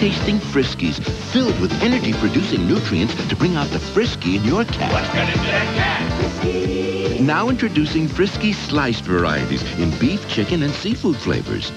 tasting Friskies, filled with energy-producing nutrients to bring out the Frisky in your cat. That cat? Now introducing Frisky sliced varieties in beef, chicken, and seafood flavors.